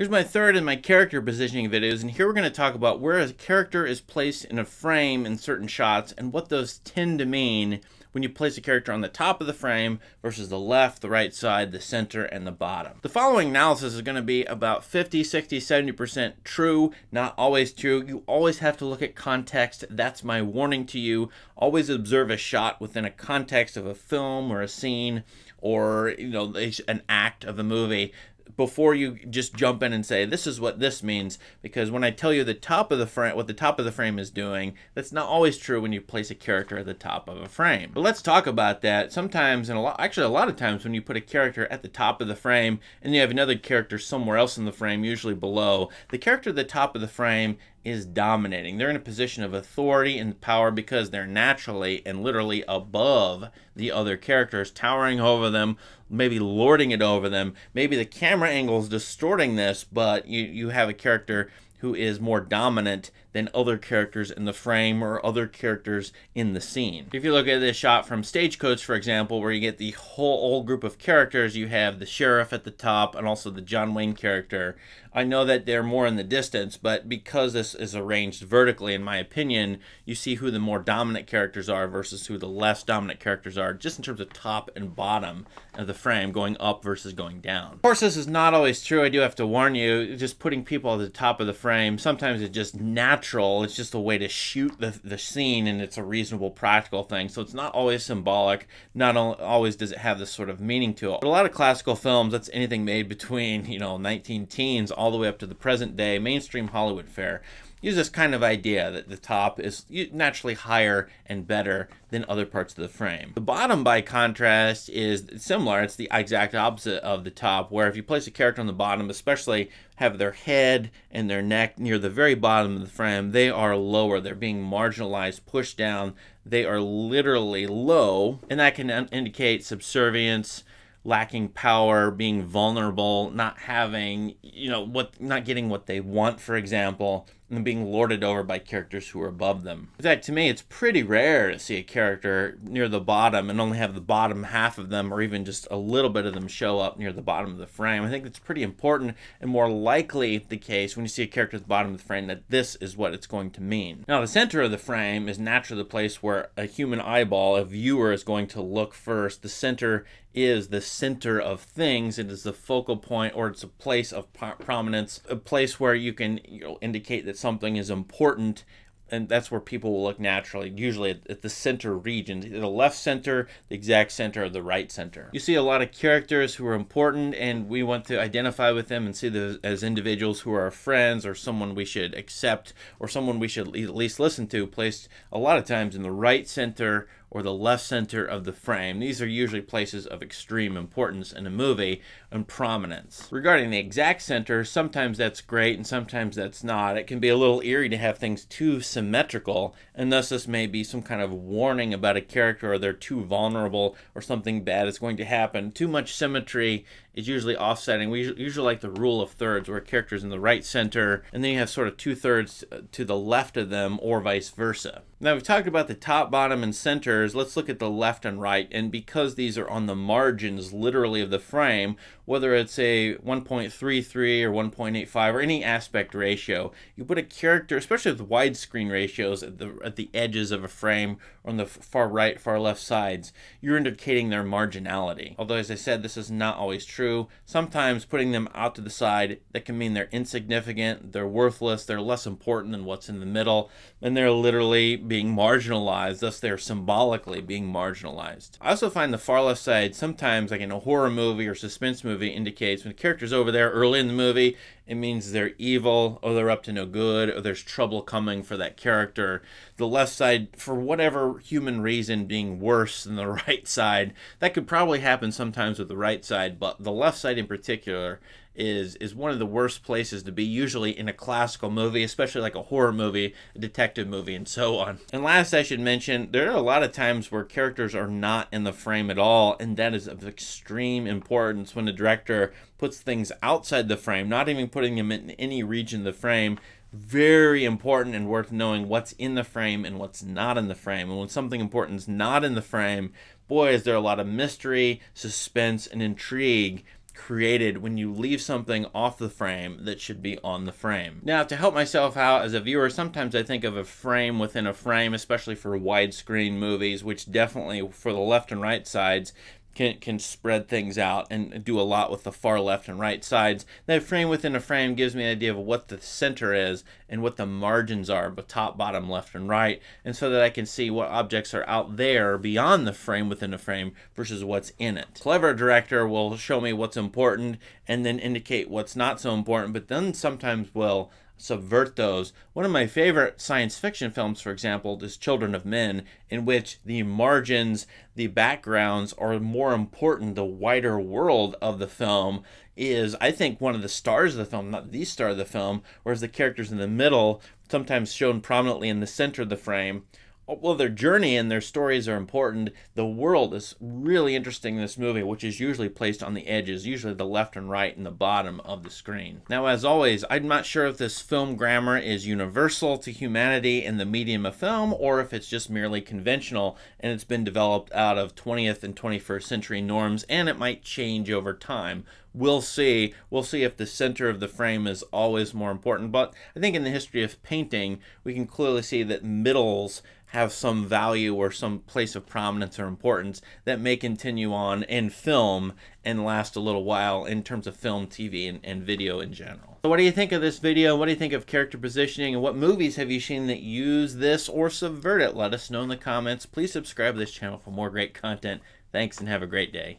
Here's my third in my character positioning videos, and here we're going to talk about where a character is placed in a frame in certain shots and what those tend to mean when you place a character on the top of the frame versus the left, the right side, the center, and the bottom. The following analysis is going to be about 50, 60, 70% true, not always true. You always have to look at context. That's my warning to you. Always observe a shot within a context of a film or a scene or you know an act of a movie before you just jump in and say this is what this means because when I tell you the top of the frame what the top of the frame is doing that's not always true when you place a character at the top of a frame. But let's talk about that. Sometimes and a lot actually a lot of times when you put a character at the top of the frame and you have another character somewhere else in the frame usually below the character at the top of the frame is dominating. They're in a position of authority and power because they're naturally and literally above the other characters, towering over them, maybe lording it over them. Maybe the camera angle is distorting this, but you, you have a character who is more dominant than other characters in the frame or other characters in the scene. If you look at this shot from Stagecoach, for example, where you get the whole old group of characters, you have the sheriff at the top and also the John Wayne character. I know that they're more in the distance, but because this is arranged vertically, in my opinion, you see who the more dominant characters are versus who the less dominant characters are, just in terms of top and bottom of the frame, going up versus going down. Of course, this is not always true. I do have to warn you, just putting people at the top of the frame, sometimes it's just natural. It's just a way to shoot the, the scene, and it's a reasonable practical thing. So it's not always symbolic. Not always does it have this sort of meaning to it. But a lot of classical films, that's anything made between, you know, 19 teens all the way up to the present day, mainstream Hollywood fare use this kind of idea that the top is naturally higher and better than other parts of the frame. The bottom, by contrast, is similar. It's the exact opposite of the top, where if you place a character on the bottom, especially have their head and their neck near the very bottom of the frame, they are lower. They're being marginalized, pushed down. They are literally low, and that can indicate subservience, lacking power, being vulnerable, not having, you know, what not getting what they want, for example, and being lorded over by characters who are above them. In fact, to me, it's pretty rare to see a character near the bottom and only have the bottom half of them or even just a little bit of them show up near the bottom of the frame. I think it's pretty important and more likely the case when you see a character at the bottom of the frame that this is what it's going to mean. Now, the center of the frame is naturally the place where a human eyeball, a viewer, is going to look first. The center is the center of things. It is the focal point, or it's a place of prominence, a place where you can you know, indicate that something is important and that's where people will look naturally, usually at, at, the center region, the left center, the exact center, or the right center. You see a lot of characters who are important, and we want to identify with them and see them as individuals who are our friends or someone we should accept or someone we should at least listen to, placed a lot of times in the right center or the left center of the frame. These are usually places of extreme importance in a movie and prominence. Regarding the exact center, sometimes that's great and sometimes that's not. It can be a little eerie to have things too symmetrical, and thus this may be some kind of warning about a character or they're too vulnerable or something bad is going to happen. Too much symmetry is usually offsetting. We usually like the rule of thirds, where a character is in the right center, and then you have sort of two thirds uh, to the left of them, or vice versa. Now we've talked about the top, bottom, and centers. Let's look at the left and right. And because these are on the margins, literally, of the frame, whether it's a 1.33 or 1.85 or any aspect ratio, you put a character, especially with widescreen ratios, at the at the edges of a frame on the far right, far left sides, you're indicating their marginality. Although, as I said, this is not always true. Sometimes putting them out to the side, that can mean they're insignificant, they're worthless, they're less important than what's in the middle, and they're literally being marginalized, thus they're symbolically being marginalized. I also find the far left side sometimes, like in a horror movie or suspense movie, indicates when the character's over there early in the movie, it means they're evil or they're up to no good or there's trouble coming for that character. The left side, for whatever human reason, being worse than the right side. That could probably happen sometimes with the right side, but the left side in particular is is one of the worst places to be usually in a classical movie especially like a horror movie a detective movie and so on and last i should mention there are a lot of times where characters are not in the frame at all and that is of extreme importance when the director puts things outside the frame not even putting them in any region of the frame very important and worth knowing what's in the frame and what's not in the frame. And when something important is not in the frame, boy, is there a lot of mystery, suspense, and intrigue created when you leave something off the frame that should be on the frame. Now, to help myself out as a viewer, sometimes I think of a frame within a frame, especially for widescreen movies, which definitely for the left and right sides can, can spread things out and do a lot with the far left and right sides. That frame within a frame gives me an idea of what the center is and what the margins are, but top, bottom, left, and right, and so that I can see what objects are out there beyond the frame within a frame versus what's in it. Clever director will show me what's important and then indicate what's not so important, but then sometimes will subvert those. One of my favorite science fiction films, for example, is Children of Men, in which the margins, the backgrounds are more important. The wider world of the film is, I think, one of the stars of the film, not the star of the film, whereas the characters in the middle, sometimes shown prominently in the center of the frame, Oh, well, their journey and their stories are important. The world is really interesting in this movie, which is usually placed on the edges, usually the left and right and the bottom of the screen. Now, as always, I'm not sure if this film grammar is universal to humanity in the medium of film or if it's just merely conventional and it's been developed out of 20th and 21st century norms and it might change over time we'll see. We'll see if the center of the frame is always more important. But I think in the history of painting, we can clearly see that middles have some value or some place of prominence or importance that may continue on in film and last a little while in terms of film, TV, and, and video in general. So what do you think of this video? What do you think of character positioning? And what movies have you seen that use this or subvert it? Let us know in the comments. Please subscribe to this channel for more great content. Thanks and have a great day.